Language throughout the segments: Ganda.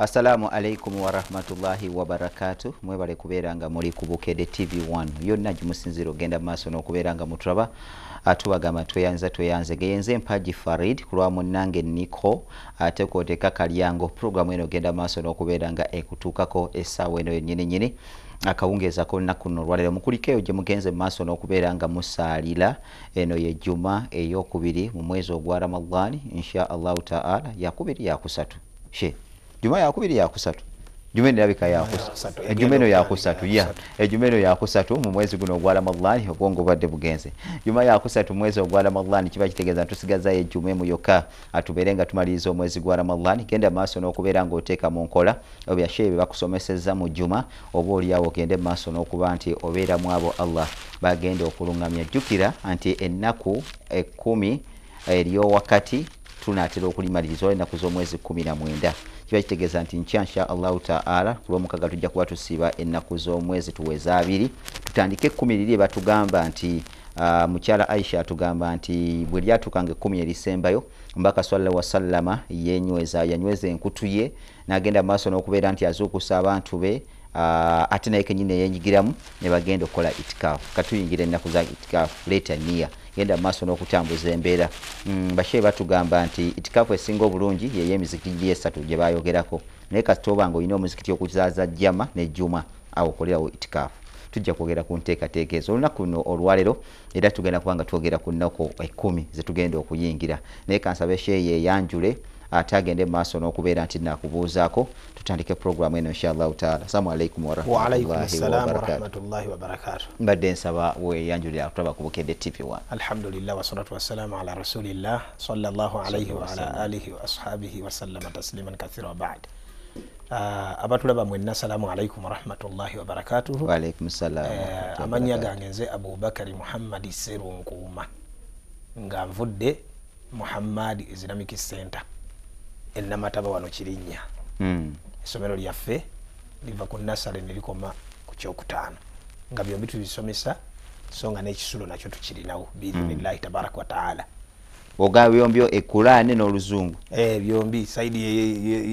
assalaamu alaikum warahmatullahi wabarakatu mwebale kubeera nga muli ku bukedde tv 1 yonna gimusinzira ogenda mu maaso n'okubeera nga mutulaba atubagamba tweyanza tweyanze. Geyenze mpaji farid ku lwa munnange niko ate kwoteeka kalyango puroguramu eno ogenda maaso n'okubeera nga ekutuukako essaawa eno yennyininyini akawungeezako olunaku luno olwaleero mukuliko eyo gye mugenze mu maaso n'okubeera nga musaalira eno ye juma eyokubiri mu mwezi ogwa ramadani insha allahu taala yakubiri yakusatu. She juma yakubiri yakusatu juma eno erabika yakusatu. ejuma eno yakusatu ya ejuma eno yakusatu mu mwezi guno ogwa ramadani obwongo obadde bugenze. Juma yakusatu mwezi ogwa ramadani kiba kitegeeza ntusigazayo ejuma emu yokka atubeere nga tumaliriza omwezi gwa ramadani genda maaso n'okubeera ngaoteeka mu nkola obyashe bye bakusomeseza mu juma oba oliawo ogende mu maaso n'okuba nti obeeramu abo allah. Bagenda okulungamya jjukira nti ennaku ekkumi eryowakati tunaatera okulimaliriza ola ennaku z'omwezi kumi na mwenda. Kiba kitegeeza nti nkya nsha allahu taala ku lwomukaga tujja kuba tusiiba ennaku z'omwezi tuweza abiri. Tutandike ekkumi liri batugamba nti mukyala aisha atugamba nti bwe lyatukanga ekkumi erisembayo mbaka sallallahu wasallama yenyweza yanyweza enkutu ye n'agenda mu maaso n'okubeera nti azuukusa abantu be ate naye kenyini neyenyigiramu ne bagenda okukola itikaafu. Katuyingira ennaku za itikaafu leeta niya genda mu maaso n'okutambuza embeera. Mm, bashe batugamba nti itikaafu esinga obulungi yeyo emizikiti esatu gye bayogerako naye kasita oba nga olina omuzikiti okuzaaza jama ne juma awo okolerawo itikaafu. Tujja kwogera ku nteekateeka ezo. Olunaku luno olwaleero era tugenda kuba nga twogera ku nnaku ekkumi zetugenda okuyingira. Naye kansabe sheeyi eyanjule ate agende mu maaso n'okubeera nti nakubuuzaako tutandike puroguramu eno inshallahu taala. Assalamu alaikum waalaikum warahmatullahi wabarakatu mbadde nsaba weyanjulira tulaba ku bukedde tv one. Alhamdulillah wasalatu wassalamu ala rasulillah sallallahu alaihi waala alihi waashabihi wasallama tasliman kathira wabaad abatulaba mwenna salamu alaikum warahmatullahi wabarakatuhu waalaikum salam warahmatullahi amannya wabarakatuh. gange nze abubakari muhammadi serunkuuma nga nvudde muhammadi islamic center enamataba wano kirinnya. Mm. essomero lyaffe liva ku nasale nelikoma ku kyokutaano. Nga byombi tubisomesa so nga n'ekisulo nakyo tukirinawo biidhinillahi tabaraka wataala oga byombyo ekulaane n'oluzungu. Eh, byombi saidi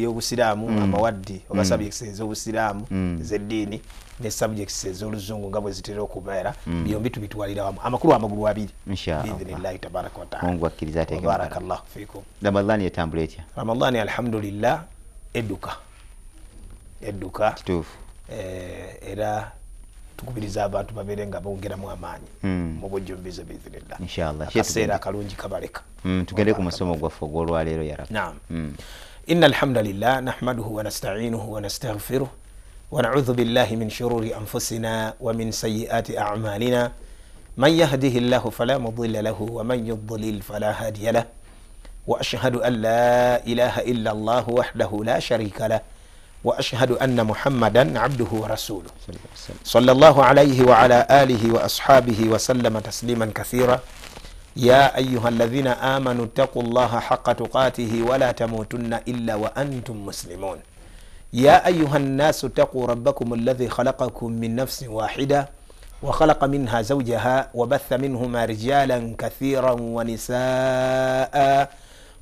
y'obusiraamu amawaddi oba subjects ez'obusiraamu ez'eddiini ne subjects ez'oluzungu nga bwe zitera okubeera byombi tubitwalira wamu amakulu amagulu abiri. Biidhinillahi tabaraka Mungu akkiriza ateeke mu wataala balamu. barakallahu fikum ramadani etambula etya? Ramadani alhamdulillah edduka. Edduka. Eh, era tukubiriza abantu babere nga bongeramu amaanyi mu bujjumbize biidhinillah akaseera akalungi kabaleka tugende ku musomo gwaffe ogwolwaleero yarabbnaam إن الحمد لله نحمده ونستعينه ونستغفره ونعوذ بالله من شرور أنفسنا ومن سيئات أعمالنا من يهده الله فلا مضل له ومن يضلل فلا هادي له وأشهد أن لا إله إلا الله وحده لا شريك له وأشهد أن محمدا عبده ورسوله. صلى الله عليه وعلى آله وأصحابه وسلم تسليما كثيرا. يا أيها الذين آمنوا اتقوا الله حق تقاته ولا تموتن إلا وأنتم مسلمون. يا أيها الناس اتقوا ربكم الذي خلقكم من نفس واحدة وخلق منها زوجها وبث منهما رجالا كثيرا ونساء.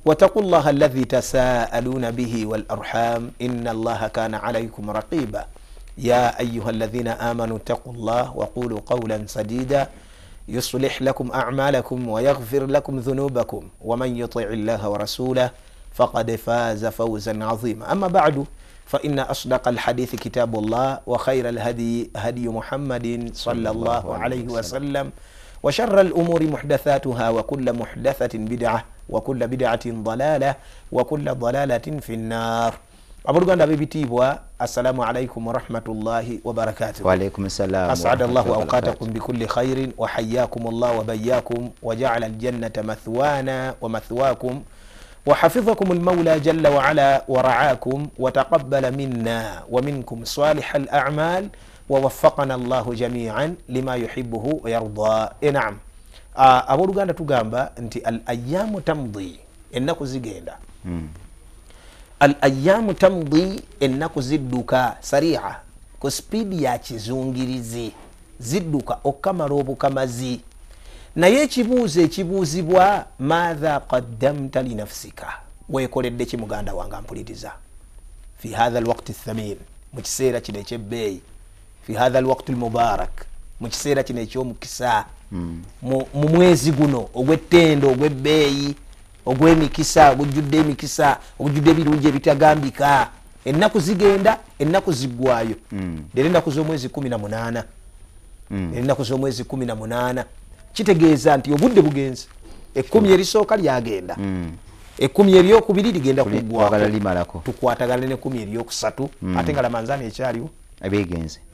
واتقوا الله الذي تساءلون به والأرحام إن الله كان عليكم رقيبا. يا أيها الذين آمنوا اتقوا الله وقولوا قولا سديدا. يصلح لكم أعمالكم ويغفر لكم ذنوبكم. ومن يطع الله ورسوله فقد فاز فوزا عظيما. أما بعد فإن أصدق الحديث كتاب الله وخير الهدي هدي محمد صلى الله عليه وسلم. وشر الأمور محدثاتها وكل محدثة بدعة. وكل بدعة ضلالة وكل ضلالة في النار. abooluganda b'ebitiibwa assalamu alaikum warahmatullahi wabarakatuh waalaikum salam أسعد الله أوقاتكم بكل خير وحياكم الله وبياكم وجعل الجنة مثوانا ومثواكم وحفظكم المولى جل وعلا ورعاكم وتقبل منا ومنكم صالح الأعمال ووفقنا الله جميعا لما يحبه ويرضى. إيه نعم. Abooluganda tugamba nti al ayamu tamdi ennaku zigenda. Al ayamu tamdi ennaku zidduka sari'a ku sipiidi ya kizungirizi zidduka okkamala obukamazi. Naye ekibuuzo ekibuuzibwa maatha qaddamta linafsika weekoledde ki muganda wange ampuliriza? Fi hatha alwakti thamin mu kiseera kino ekyebbeeyi. Fi hatha alwakti almubarak mu kiseera kino ekyomukisa mu mwezi guno ogw'ettendo ogw'ebbeeyi ogw'emikisa ogujjudde emikisa ogujjudde ebirungi ebitagambika ennaku zigenda ennaku ziggwayo era ennaku z'omwezi kumi na munaana. Era ennaku z'omwezi kumi na munaana. Kitegeeza nti obudde bugenze. Ekkumi erisooka lyagenda. Ekkumi eryokubiri ligenda kuggwako tukwatagane nekumi eryokusatu. Ate nga lamanzaani ekyaliwo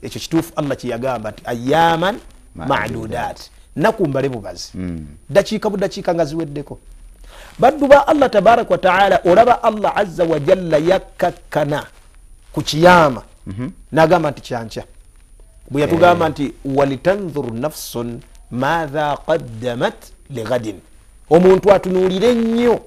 ekyo kituufu allah kyeyagamba nti ayaman Ma'dudat. Nakumbale bubazi. Dakiika budakiika nga ziweddeko. Baddu ba allah tabaraka wataala olaba allah aza wajalla yakkakkana ku kiyama. Nagamba nti kyankya bwe yatugamba nti walitanzur nafsun matha qaddamat lighadin omuntu atunuulire nnyo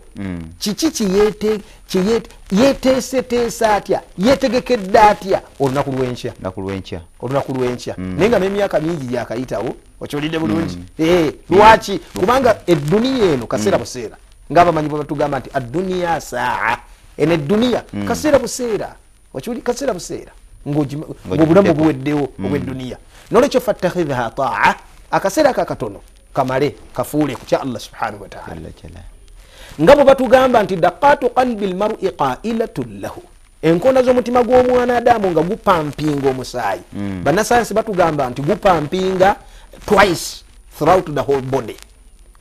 kiki kiyete- kiyete- yeteeseteesa atya? Yetegekedde atya? Olunaku lwenkya. Naku lwenkya. Olunaku lwenkya. Naye nga n'emyaka mingi gyakayitawo okyolidde bulungi. Eh, lwaki? Kubanga edduniya eno kaseera buseera ngaabamanyi bwe batugamba nti adduniya saa eno edduniya kaseera buseera. Okiwuli kaseera buseera. Ng'obulamu buweddewo obwedduniya nolwekyo fattakhidha taa akaseera ako akatono kamale kafuule ku kya allah subhanahu wataala nga bwe batugamba nti daqatu qalbi lmarui qailatun lahu. Enkona z'omutima gw'omwana adamu nga gupampinga omusaayi. Bannasayansi batugamba nti gupampinga twice throughout the whole body.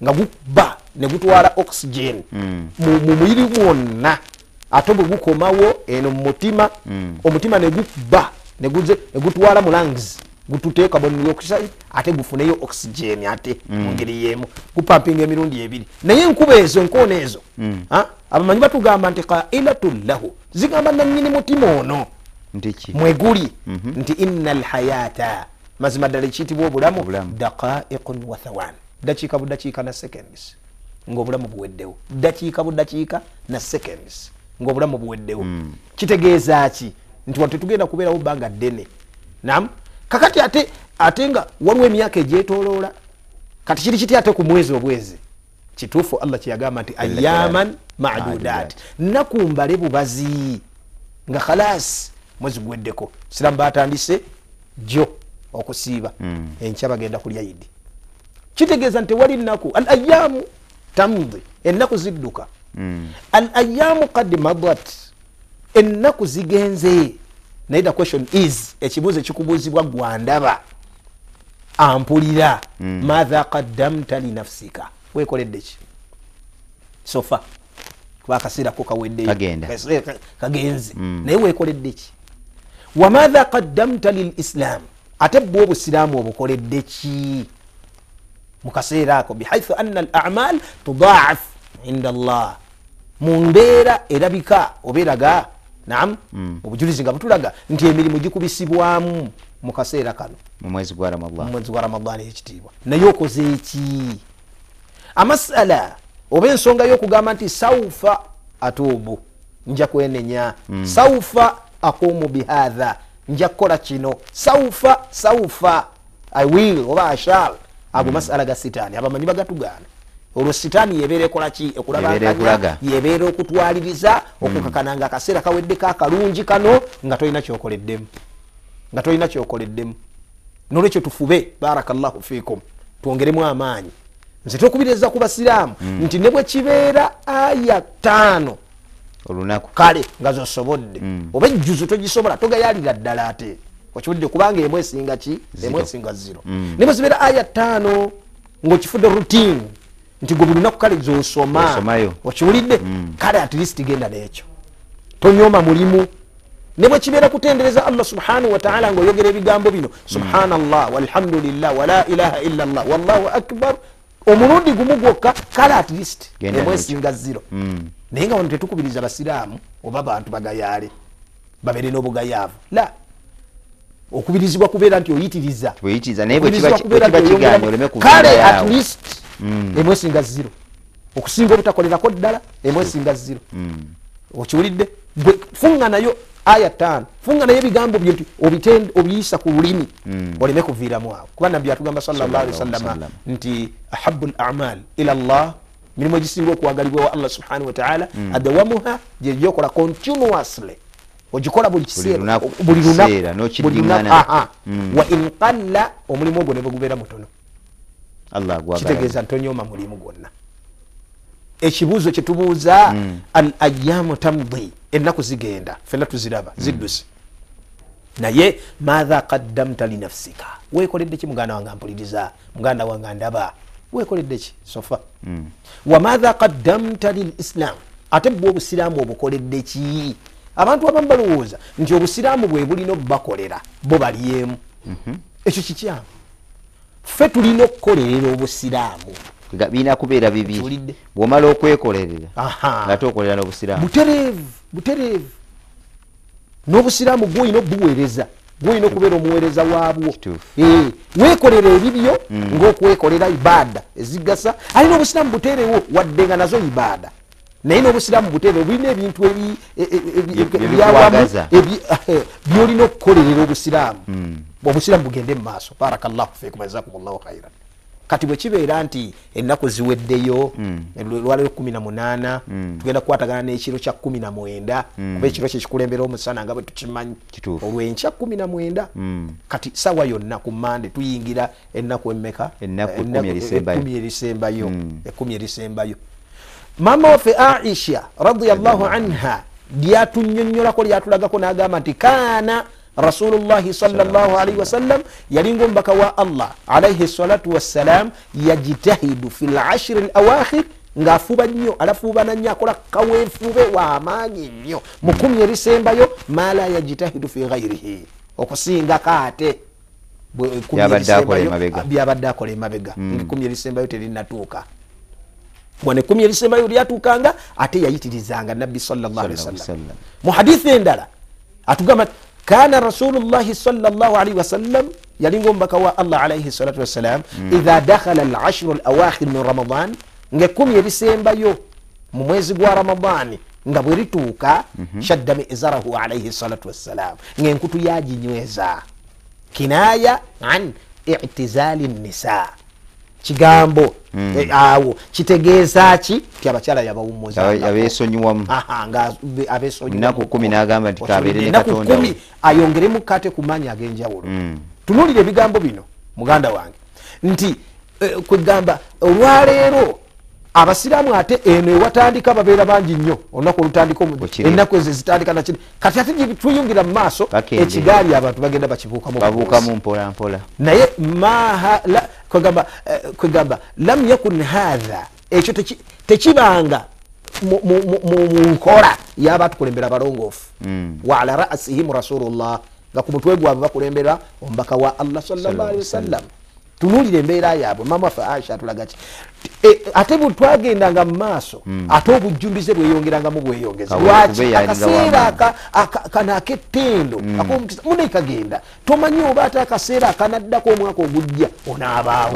Nga guba ne gutwala oxygen. Mu mu mubiri gwonna. Ate bwe gukomawo eno mu mutima omutima ne guba ne guze- ne gutwala mu lungs gututeyo carbon dioxide ate gufuneyo oxygen ate mu ngeri yemu. Gupampinga emirundi ebiri. Naye enkuba ezo enkoona ezo ah, abamanyi batugamba nti qailatun lahu. Zigamba nanyini mutima ono. Nti ki? Mweguli. Nti ina alhayata mazima ddala ekiyitibwa obulamu? Obulamu. daqaiqun wa thawan dakiika budakiika na seconds ngaobulamu buweddewo. Dakiika budakiika na seconds ngaobulamu buweddewo. Kitegeeza ki? Nti wano tetugenda kubeerawo bbanga ddene. Nam kakati ate ate nga waliwo emyaka egyetoloola kati kiri kiti ate ku mwezi obwezi kituufu allah kyeyagamba nti ayaman Ma'dudat. madudat. Nakumbale bubazi nga khalas mwezi guweddeko siramu batandise jo okusiiba. Enkya bagenda kulya idi kitegeeza nti tewali nnaku al ayamu tamdi ennaku zidduka. Al ayamu kad madat ennaku zigenze naye the question is ekibuuzo ekikubuuzibwa gwandaba ampulira matha qaddamta linafsika wekoledde ki? Sofa kuba akaseera ko kaweddeyo Kagenda. Kaseera ka- kagenze. Naye wekoledde ki? Wamatha qaddamta lilislam ate bwe obusiraamu obukoledde ki? Mu kaseera ako bihaithu anna al amal tudaaf inda allah. Mu mbeera erabika oba eraga naam? Obujulizi nga butulaga nti emirimu gikubisibwamu mu kaseera kano. Mu mwezi gwa ramadaani ekitiibwa. Naye okoze eki amasala oba ensonga y'okugamba nti saufa atuubu nja kwenenya. Saufa aqumu bihatha nja kukola kino. Saufa saufa i will oba ashal ago masala ga sitaani abamanyi bagatugaana olwo sitaani yebeera ekola ki? Ekulaga. yebeera okutwaliriza okukakana nga akaseera kaweddeko akalungi kano nga tolina kyokoleddemu. Nga tolina kyokoleddemu. Nolwekyo tufube barakallahu fikum twongeremu amaanyi. Nze tokubiriza ku basiraamu nti ne bwe kibeera aya ttaano olunaku. kale nga zosobodde oba ejjuzo togisobola togayalira ddala ate? Okiwulidde kubanga emu esinga ki emu esinga ziro ne bwe zibeera aya ttaano ngaokifudde rutine nti gwe buli lunaku kale zosoma Osomayo. okiwulidde kale at least genda n'ekyo. Tonyoma mulimu. Ne bwe kibeera kutendereza allah subhanahu wataala ngaoyogera ebigambo bino subhanallah walhamdulillah wala ilaha illa llah wallahu akbar. Omulundi gumu gwokka kale at least Genda emu n'ekyo. esinga ziro naye nga wano tetukubiriza basiraamu oba bantu bagayaale babeere n'obugayaavu. La okubirizibwa kubeera nti oyitiriza. Kale at least emu esinga ziro okusinga obutakolerako ddala emu esinga ziro okiwulidde? Gwe funga nayo aya ttaano. Funga nayo ebigambo byo nti obiyisa ku lulimi oleme kuviiramu awo. Kuba nabbi atugamba sallallahu alaihi Sallallahu wasallama wasallam. nti ahabu lamal ila llah mirimu egisinga okwagalibwa wa allah subhanahu wataala adawamuha gyegyokola continuously. Ogikola buli kiseera buli lunaku. Mm. wa in qalla omulimu ogwo ne bwe gubeera mutono kitegeeza ntonyoma mulimu gwonna. Ekibuuzo kyetubuuza Mm. al ayamu tamdi ennaku zigenda fenna tuziraba zidduse. Naye maatha qaddamta linafsika wekoledde ki muganda wange ampuliriza? Muganda wange ndaba wekoledde ki? Sofa. Mm. wamatha qaddamta lilislam ate bwe obusiraamu obukoledde ki? Abantu abamu balowooza nti obusiraamu bwe bulina obubakolera bo balyemu. Ekyo kikyamu ffe tulina okukolerera obusiraamu. Ga- birina kubeera bibiri bw'omala okwekolerera nga tokolera n'obusiraamu. Butereevu butereevu. N'obusiraamu gwoyina obubuweereza gwoyina okubeera omuweereza waabwo. Eh, weekolera ebibyo ngaokwekolera ibaada ezigasa. Alina obusiraamu buteerewo wadde nga nazo ibaada naye n'obusiraamu buteerewo bulina ebintu eh, byolina okukolerera obusiraamu. Obusiraamu bugende mu maaso. Barakallahu fikum jazakumullahu khairan kati bwe kibeera nti ennaku ziweddeyo lwaliro kumi na munaana tugenda kukwatagana n'ekiro kya kumi na mwenda kuba ekiro kye kikulembera omusana nga bwe tukimanyi Kituufu. olwenkya kumi na mwenda kati sawa yonna ku mande tuyingira ennaku emmeka? Ennaku Ennaku- ekkumi erisembayo. ekkumi erisembayo ekkumi erisembayo maama waffe aisha radiallahu anha lyatunyonyolako lyatulagako n'agamba nti kaana rasulullahi salllah alaihi wasallam yalinga omubaka wa allah alaihi salatu wassalam yajtahidu fi lashiri lawakhir ng'afuuba nnyo alafuubana nnyo akola kaweefube w'amaanyi nnyo. Mu kumi erisembayo ma la yajtahidu fi ghairihi okusingako ate bwe- ekkumi Byabadde akola emabega. emabega. Ngaekumi erisembayo terinatuuka bwana ekkumi erisembayo lyatuukanga ate yayitirizanga nabbi sawasalam mu hadithi endala atugamba kana rasulullahi sallallahu wasallam yalinga omubaka wa allah alaihi salatu wassalam idha dakhala alashru alawakhir min ramadan nga ekkumi erisembayo mu mwezi gwa ramadani nga bwe rituuka shadda mizarahu alaihi salatu wassalam ngaenkutu yaginyweza kinaya an itizali nisa kigambo. Eh, awo kitegeeza ki? Ti abakyala yabawumuza Aba- abeesonyiwamu Ennaku kumi n'agamba nti kabeere ne Katonda ayongeremu kate ku maanyi ag'enjawulo. Tunuulira ebigambo bino muganda wange nti eh, kwegamba olwaleero abasiraamu ate eno ewatandika babeera bangi nnyo olunaku olutandika ennaku ezo zitandika nakino kati ate gye tuyungira mu maaso ekigaali abantu bagenda bakibuukamu naye kwegamba eh, kwegamba lam yakun hatha ekyo teki- tekibanga mu- mu mu- mu- mu nkola y'abatukulembera abalongoofu. Wa ala rasihim rasulullah nga ku mutwe gwabwe bakulembera omubaka wa allah sallallahu alaihi wasallam tunuulira embeera yaabwe mama waffe aisha atulaga ki? E, ate bwe twagendanga mu maaso ate obujjumbize bweyongerangamu bweyongeza lwaki? akaseera kano ak'ettendo ak'omukisa mune kagenda tomanyi oba ate akaseera akanaddako omwaka ogujja onaabaawo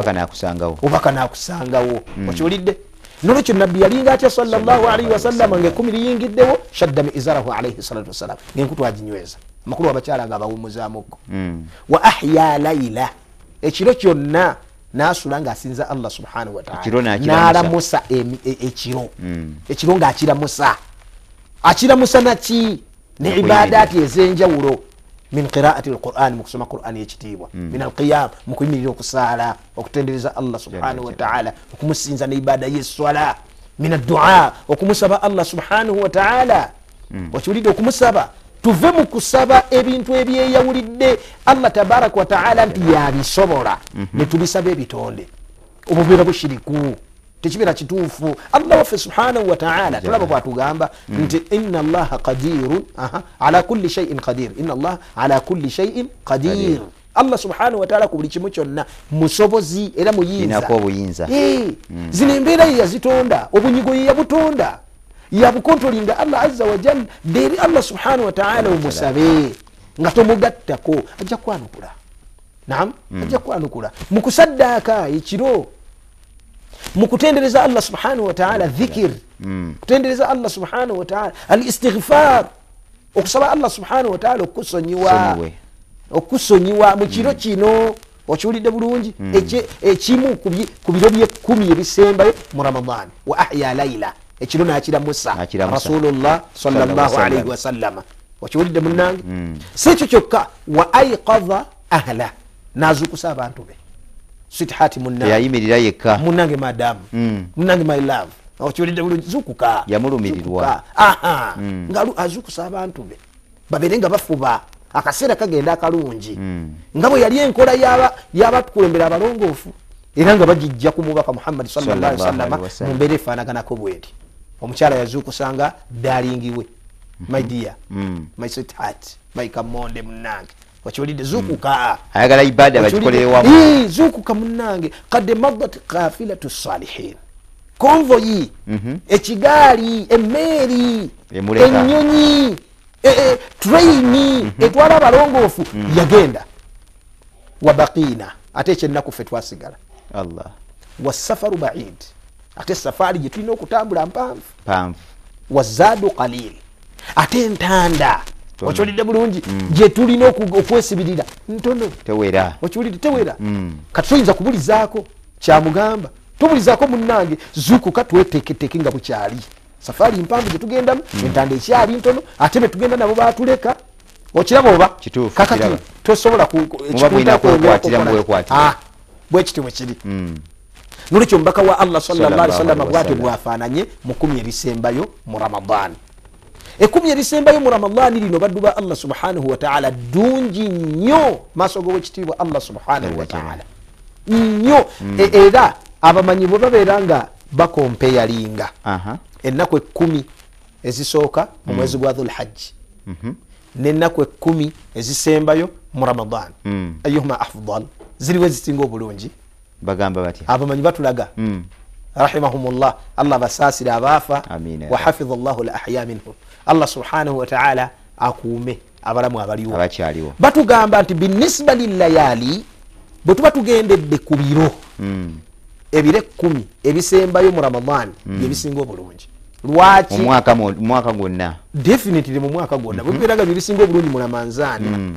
oba kanaakusangawo. Okiwulidde? Nolwekyo nabbi yalinga atya sallallahu alaihi wasallama ngaekumi liyingiddewo shadda miizarahu alaihi salatu wassalam ngaenkutu aginyweza. Amakulu abakyala nga abawumuzaamuko wa ahya laila ekiro kyonna nasula ngaasinza allah subhanahu Ekiro wataala n'alamusa emi- e- ekiro. Ekiro ng'akiramusa akiramusa naki ne ibadaati ez'enjawulo. Min qiraati lquran mu kusoma qurani ekitiibwa min alqiyam mu kuyimirira okusaala okutendereza allah subhanahu wataala okumusinza ne ibada yeswala. Min addua okumusaba allah subhanahu wataala okiwulidde okumusaba tuve mu kusaba ebintu ebyeyawulidde. Allah tabaraka wataala nti yabisobola. Netubisaba ebitonde. Obubeera bushiriku. Tekibeera kituufu. Allah waffe subhanahu wataala tulaba bwatugamba nti ina allaha qadirun. Ala kulli shaiin qadir. Ina allaha ala kulli shaiin qadir. Allah subhanahu wataala ku buli kimu kyonna musobozi era muyinza. Obuyinza. Eh, zino embeera ye yazitonda obunyigo ye yabutonda yabukontrolinga allah aza wajal beeri allah subhanahu wataala omusabe nga tomugattako ajja kwanukula. Nam ajja kwanukula. Mukusaddaaka ekiro. Mukutendereza allah subhanahu wataala dhikir. Kutendereza allah subhanahu wataala al istighfar okusaba allah subhanahu wataala okukusonyiwa Sonyiwe. okusonyiwa mu kiro kino. Okiwulidde bulungi. Ekimu ku biro byekumi ebisembayo mu ramadan wa ahya laila ekiro nakiramusa rasulullah Sallallahu sallallahu alaihi wasallam. wasallama okiwulidde munange Mm. si ekyo kyokka wa aikadha ahla nazukusa abantu be swithati munange teyayimirira yekka munange madamu Mm. munange my love okiwulidde bulungi zukuka Yamulumirirwa. Zukuka. aha Mm. nga azukusa abantu be babeere nga bafuba akaseera kagenda akalungi nga bwe yali enkola y'aba- y'abatukulembera abalongoofu era nga bagijja ku mubaka muhammadi Sallallahu alaihi salama wasallam. mu mbeera efaanaganako bweti omukyala yazuukusanga dalingiwe my dear Mm. my sweetheart my kamonde munange okiwulidde zuukuka. Ayagala ibada Ii, zuukuka munange kadde madat kafilatu salihin. Konvoyi Mhm. ekigaali emmeeri enyonyi e- e, traini etwala abalongoofu yagenda. Wabaqiina ate ekyennaku ffe twasigala. Allah. Wasafaru baid ate safaari gye tulina okutambula mpanvu. Panvu wazaadu qalil. Ate entanda okiwulidde bulungi? Gye tulina okwesibirira ntono. Tewera. Okiwulidde tewera. Mm. kati toyinza kubulizaako? Kyamugamba. Tubulizaako munange zukuka tweteketeke nga bukyali safaari mpanvu gyetugendamu entanda ekyali ntono. Ate betugenda nabo batuleka okiraba oba? Kakati tosobola mubwekwatira. Ah, bwekiti bwekiri Mm. Nolwekyo omubaka wa allah alaihi bwatyo wasallam. bwafaananye mu kumi erisembayo mu ramadaani ekumi erisembayo mu ramadaani lino baddu ba allah subhanahu wataala ddungi nnyo maaso g'owekitiibwa allah subhanahu wataala nnyo. E- era abamanyi bwe babeera nga bakompeyalinga ennaku ekkumi ezisooka mu mwezi gwa dhulhajji nenaku n'ennaku ekkumi ezisembayo mu ramadaani Mm. ayuhuma afdal. Ziriwo ezisinga obulungi bagamba batya? Abamanyi batulaga. Mm. rahimahumullah. Allah basaasire abaafa. Wahafidha llahu l ahya minhum. Allah subhanahu wataala akuume abalamu abaliwo. Batugamba nti binisba lilayali bwe tuba tugendedde ku biro Mm. ebiro ekkumi ebisembayo mu ramadaani byebisinga obulungi. Lwaki? Mwaka gwonna. Definitely mu mwaka gwonna. Bwe bibeera nga byebisinga obulungi mu ramanzaani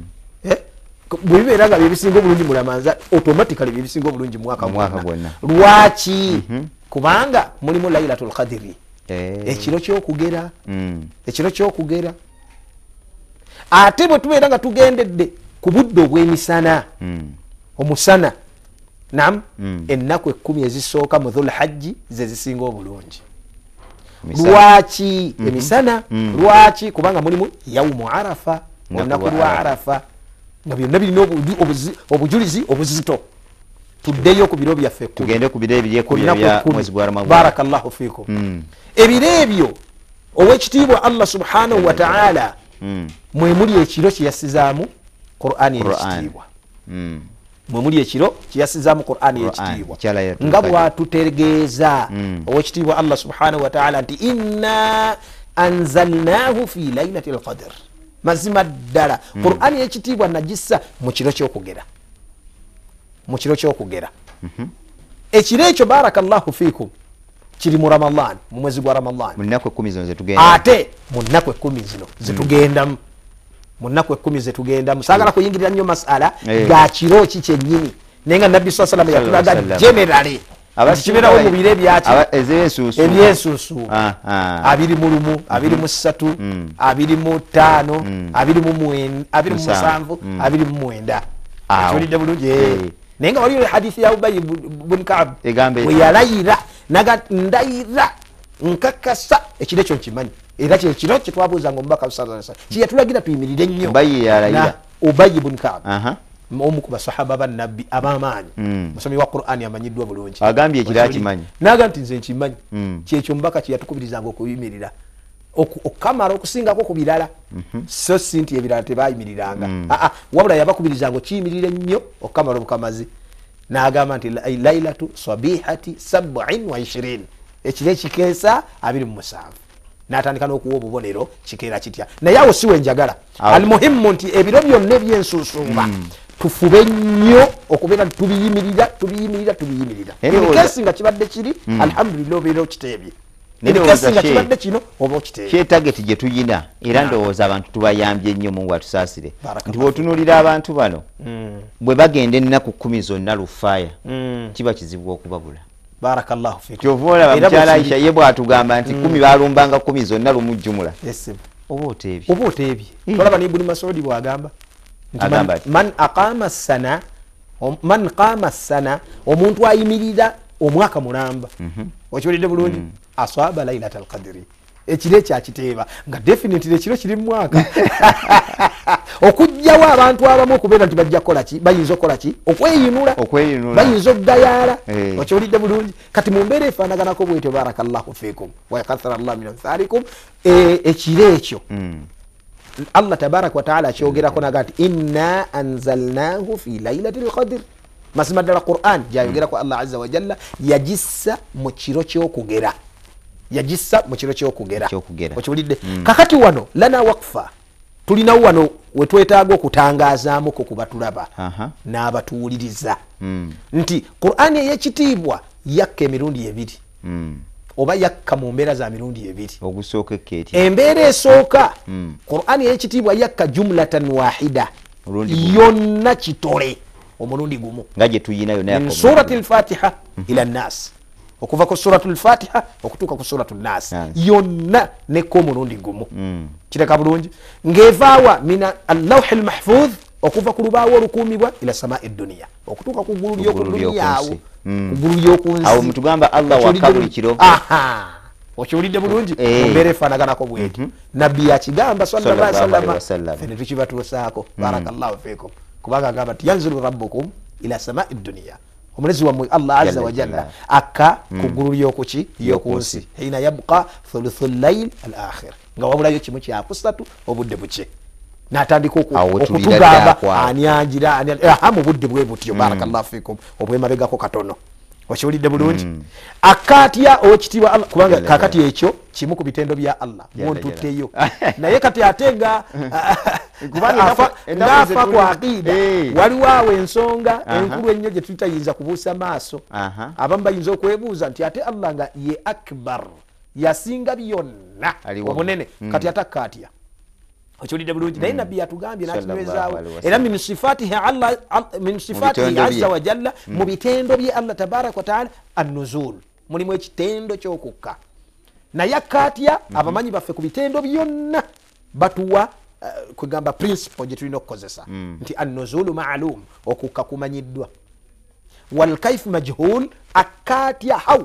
Mm. Eh? bwe bibeera nga byebisinga obulungi mu ramanzaani automatically byebisinga obulungi mwaka gwonna lwaki kubanga mulimu lailatul qadiri Eh. ekiro kyokugera Mm. ekiro kyokugera ate bwe tubeera nga tugendedde ku budde obw'emisana Mm. omusana nam Mm. ennaku ekkumi ezisooka mu dhulhajji ze zisinga obulungi lwaki emisana Mm. lwaki kubanga mulimu yaumu arafa Lunaku olunaku lwa Arafa. Nga byonna birina obujulizi obuzito. Tuddeyo ku biro byaffe barakallahu fikum Mm. ebiro ebyo owekitiibwa allah subhanahu wataala Mm. mwemuli ekiro kyeyasizaamu qurani Qur'an. eyekitiibwa Mm. mwemuli ekiro kyeyasizaamu qurani ya nga bwatutegeeza owekitiibwa allah subhanahu wataala nti inna anzalnahu fi lailati lqadr mazima ddala. Qurani eyekitiibwa nagissa mu kiro kyokugera. Mu kiro kyokugera. Ekiro ekyo barakallahu fikum kiri mu ramadan mu mwezi gwa ramadan. Ate mu nnaku ekkumi zino zetugendamu. Mu nnaku ekkumi zetugendamu. Saagala kuyingirira nnyo masala Eh. ga kiro ki kyennyini? Naye nga nabbi saa salama yatulaga generale Abasinga kibeerawo mu bayi- biro ebyaki aba- ez'ensuusu ebyensusu Ah, ah. abiri mu lumu abiri mu ssatu Mm. abiri mu ttaano abiri mu abiri mu Musanvu. Mm. abiri mu mwenda Awo. kiwulidde bulungi Eh. naye nga waliyo hadithi ya ubayi bun eti- bwe yalayira naga ndayira nkakasa ekiro ekyo nkimanyi era kyekiro kyetwabuuzanga omubaka sa kyeyatulagira tuyimirire nnyo Ubayi bun kaabu Aha. Omu ku basahaba bannabbi ab'amaanyi Mm. musomi wa qurani amanyiddwa bulungi. Agambye ekiro akimanyi naga nti nze nkimanyi Mm. kyekyo mubaka kyeyatukubirizanga okuyimirira. Oku- okamala okusingako ku birala so si nti ebirala tebayimiriranga. Aa, wabula yabakubirizanga okiyimirire nnyo okukamala obukamazi. Nagamba nti la- lailatu sabihati sabin wa ishirin. Ekiro ekikeesa abiri mu musanvu. Natandika n'okuwa obubonero kikeera kitya. Naye awo siwe njagala. Almuhimu nti ebiro byonna ebyensusuuba tufube nnyo okubeera tubiyimirira tubiyimirira tubiyimirira enikesi nga kibadde kiri alhamdulillah obeera okiteebye kibadde kino oba okiteebye kyetageti gye tuyina era ndowooza abantu tubayambye nnyo mungu atusaasire nti bwotunulira abantu bano bwe bagenda ennaku kumi zonna lufaaya kiba kizibu okubabula. Barakallahu fikum kyova olaba mukyala aisha ye bwatugamba nti kumi balumbanga kumi zonna lumujjumula oba oteebye? Oba oteebye. Eh. tolaba ni ibuni masudi bwagamba man- aqama sana man qama sana omuntu ayimirira omwaka mulamba. Okiwulidde bulungi? Aswaba lailata alqadiri ekiro ekyakiteeba nga definitely ekiro kiri mu mwaka. Okugjawo abantu abamu okubeera nti bajja kukolaki bayinza okukolaki okweyinula. Bayinza okugayaala Eh. okiwulidde bulungi? Kati mu mbeera efaanaganako bwetyo barakallahu fikum wakathara llah min amthalikum Eh, ekiro ekyo Mm. Allah tabaraka wataala akyogerako naga nti inna anzalnahu fi lailati lqadir mazima ddala quran gyayogerako allah aza wajalla yagissa mu kiro kyokugera yagissa mu kiro kyokugera okiwulidde kakati wano lana wakfa tulinawo wano wetwetaaga okutangazaamuko ku batulaba n'abatuwuliriza Mm. nti qurani eyekitiibwa yakka emirundi ebiri. Mm. Oba yakka mu mbeera za mirundi ebiri. Embeera esooka. Mm. qurani eyekitiibwa yakka jumlatan wahida. Yonna kitole. Omulundi gumu. Nga gye tuyina yonna min yakka surati lfatiha ila nnas okuva ku suratu lfatiha okutuuka ku suratu Yes. yonna nekka omulundi gumu. Mm. kireka bulungi? Ng'evaawa min allawhi lmahfudh okuva ku lubaawo olukuumibwa ila samai duniya okutuuka ku ggulu Ku ku ggulu ly'okunsi Awo mutugamba Allah wakka buli kiro. Aha. okiwulidde bulungi? Eh. mu mbeera efaanaganako bweti. Nabbi yakigamba Sallallahu alaihi salama fene tukibatuusaako barakallahu fikum kubanga agamba nti yanzilu rabbukum ila samai duniya omulezi wammwe allah aza Jalla wajalla jalla. akka ku ggulu lyokuki? Lyokunsi. Hina yabqa thuluthu llail al akhir nga wabulayo kimu kyakusatu obudde buke natandika okutugamba ani anjira aha mu budde bwe butyo barakallahu fikum. Obwemabegako katono. Okiwulidde bulungi? Akatya owekitiibwa allah kubanga kakati ekyo kimu ku bitendo bya allah muntutteyo naye kati ate nga Kubanga afa- ennaku- ennaku ze ng'afa tuli- ku aqida Eh. waliwo awo ensonga enkulu ennyo gye tutayinza kubuusa maaso. Abamu bayinza okwebuuza nti ate allah nga ye akbar yasinga byonna obunene. Kati atakka atya okiwulidde bulungi. Naye nabbi yatugambye nakinywezaawo alaihi era min sifatihi aza wajalla mu bitendo bye allah tabaraka wataala annuzul. Mulimu ekitendo kyokukka naye akatya abamanyi baffe ku bitendo byonna batuwa eh, kwegamba principle gye tulina okukozesa nti annuzulu maalum okukka kumanyiddwa walkaifu majhul akatya haw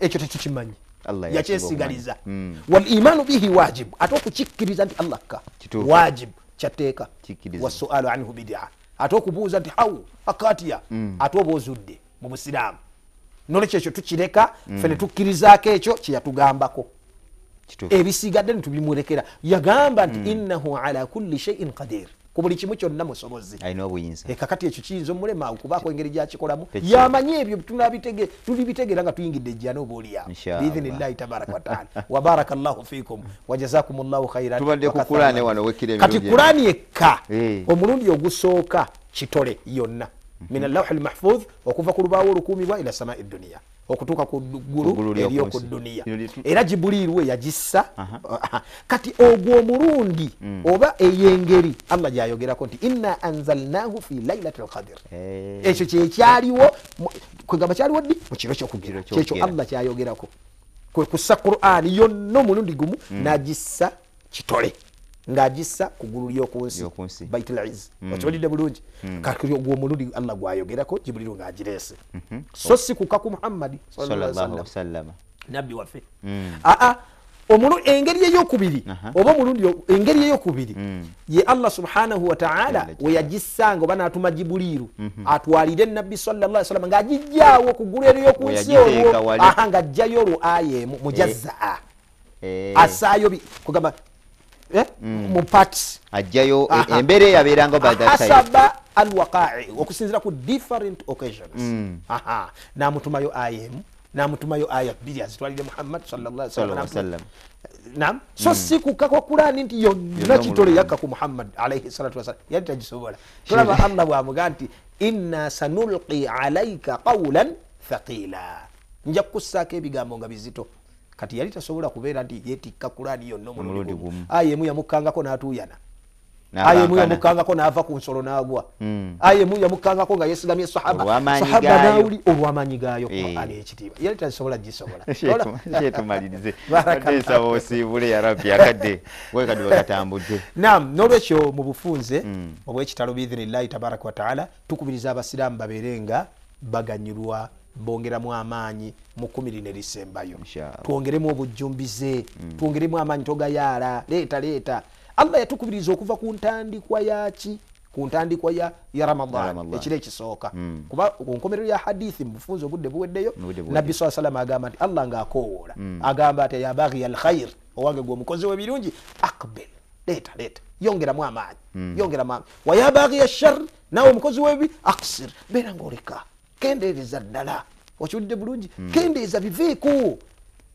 ekyo tetukimanyi Allah yakyesigaliza Mm. walimanu bihi wajibu ate okukikkiriza nti allah ka. Kituufu. wajibu kyatteeka wasualu anhu bidia ate okubuuza nti haw akatya ate oba ozudde mu busiraamu nolekyo ekyo tukireka fene tukkirizaako ekyo kyeyatugambako ebisigadde nitubimurekera yagamba nti innahu ala kulli shaiin qadir ku buli kimu kyonna musobozi alina obuyinza. Kakati ekyo kiyinza omulema okubaako engeri gyakikolamu yamanyi ebyo tulibitegeera nga tuyingidde ejjana oba oliawo Inshallah. biidhinillahi tabaraka wataala wabaraka llahu fikum wajazakum llahu khairan. Tubadde ku wa kathara Qur'ani Allah. wano wekira kati emirundi kurani ekka Eh. omulundi ogusooka kitole yonna. Min allawhi lmahfudh okuva ku lubaawo olukuumibwa ila samai duniya okutuuka ku ggulu ery'oku ly'okunsi. duniya Lino litu- era jibuliiru we yagissa Aha. kati ogwo omulundi oba eyengeri allah gyayogerako nti inna anzalnahu fi lailati lqadir Eh. ekyo kyekyaliwo kwegamba kyaliwo ddi? Mu kiro kyokugera kyekyo allah kyayogerako. Kwe kussa qurani yonna omulundi gumu nagissa kitole ng'agissa ku ggulu ly'okunsi Ly'okunsi. baitliz okiwulidde bulungi? Kati ogwo omulundi allah gwayogerako jibuliru ng'agireese. So si kuka ku muhammadi sallallahu alaihi sallallahu wasallam wasallama nabbi waffe. Aa omulu engeri eyokubiri Aha. oba omulundi o- engeri eyokubiri Mm. ye allah subhanahu wataala Jalla jalla. weyagissanga oba natuma jibuliiru atwalire nabbi sallam ngaagijjaawo ku ggulu eryokunsi Weyagiteeka olwo. Wali. aha ngaajjayo olwo aya emu mujazzaa Eh, asaayo bi- kugamba eh, mu parts. Ajjayo e- embeera time hasaba alwaqai okusinzira ku different occasions. Mm. Namutumayo aya emu namutumayo aya bbiri azitwalire muhammad wasallam. nam so si kukka kwa kurani nti yonna kitole yakka ku muhammad alaihi salatu wasalam yali tagisobola. Tulaba allah bwamuga nti inna sanulqi alaika qawlan thaqila. Nja kukussaako ebigambo nga bizito kati yali tasobola kubeera nti yetikka kurani yonna omulundi gumu. Aya emu yamukkangako n'atuuyana. Aya emu yamukangako n'ava ku nsolo n'agwa. Mm. aya emu yamukangako nga yesigamye sahaba. Sahaba nawuli olw'amaanyi gaayo. Eh. qur'ani ekitiibwa? Yali tasobola gisobola. Kyetumalirize Barakallahu. ateesaba osiibule ya rabbi akadde. Wekadde wegatambudde nam nolwekyo mu bufunze Mm. obwekitalo biidhinillahi tabaraka wataala tukubiriza abasiraamu babeere nga baganyulwa bongeramu amanyi mu kumi lino erisembayo twongeremu obujjumbize twongeremu amaanyi togayaala leeta leeta allah yatukubiriza okuva ku ntandikwa yaki ku ntandikwa ya, ya ramadan ekiro ekisooka. Mm. kuba ku nkomerero ya hadithi mufunzo budde obudde buweddeyo nabi sallallahu nabbi saa salama agamba nti allah ng'akoowoola. Agamba ati ya baghiya alkhair owange gwe omukozi w'ebirungi akbil leeta leeta yongeramu amaanyi yongeramu amaanyi waya baghiya shar naawe omukozi w'ebi aksir beera ngaoleka kendeereza ddala okiwulidde bulungi kendeeza biveeko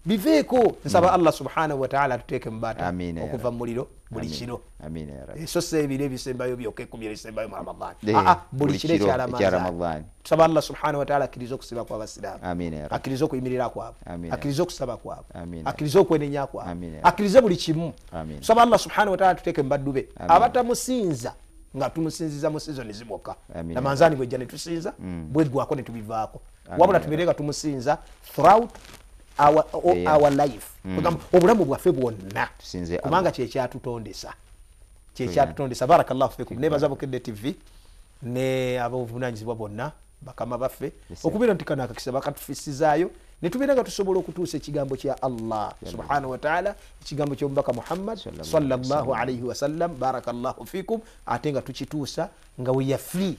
biveeko nsaba allah subhanahu wataala atuteeke mubaata okuva mu muliro buli kiro rabbi. So si ebiro ebisembayo byokka ekumi ebisembayo mu ramadan Eh, Aa, buli kiro kiro ekya ekya Ramadan. ramadan tusaba allah subhanahu wataala akkiriza okusiba kwabasiraamu akkiriza okuyimirira kwabwe Amiin. akkiriza okusaba kwabwe Amiin. akkiriza okwenenya kwabwe akkirize buli kimu tusaba allah subhanahu wataala tuteeke mubaddu be Amiin. abatamusinza nga tumusinziza mu sizoni zimwokka namanzaani bwejja netusinza bweggwako netubivaako Amiin. wabula tubeere nga tumusinza throughout our, our life. Kugamba obulamu bwaffe bwonna. Kubanga kyekyatutondesa kyekyatutondesa barakallahu fikum. Nebaza bukedde tv ne abobuvunanyizibwa bonna bakama baffe. Okubeera nti kano akakisa bakatufisizaayo netubeera nga tusobola okutuusa ekigambo kya allah subhanahu wataala ekigambo kyomubaka muhammad Sallallahu sallallahu alaihi wasallam barakallahu fikum ate nga tukituusa nga weya free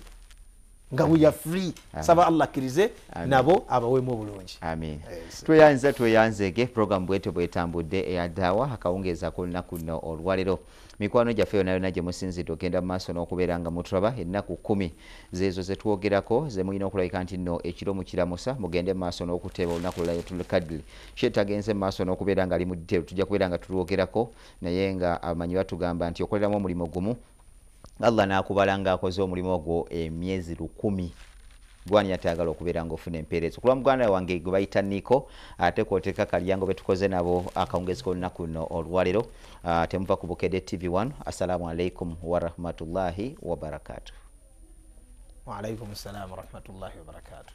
nga weya free. Saba allah akkirize nabo abawemu obulungi. Amin. Yes. tweyanza tweyanzege program bwetyo bwetambudde eyadaawa akawungeeza ku lunaku nno olwalero mikwano gyaffe yona yona gye musinzidde okgenda mu maaso n'okubeera nga mutulaba ennaku kumi zeezo zetwogerako ze mulina okulabika nti nno ekiro mukiramusa mugende mu maaso n'okuteeba olunaku lulayatul kadiri she tagenze mu maaso n'okubeera nga ali mu detail tujja kubeera nga tulwogerako naye nga abamanyi batugamba nti okoleramu omulimu gumu allah nakubala ngaakoze omulimu ogwo emyezi lukumi gwani yatayagala okubeera ngaofuna empeerezi kulwa muganda wange gwe bayita niko ate ah, kwoteka kalyango betukoze nabo akawungezi kolunaku luno olwalero ah, temuva ku bukedde tv1 assalamu alaikum warahmatullahi wabarakatuh waalaikum salamu warahmatullahi wabarakatuh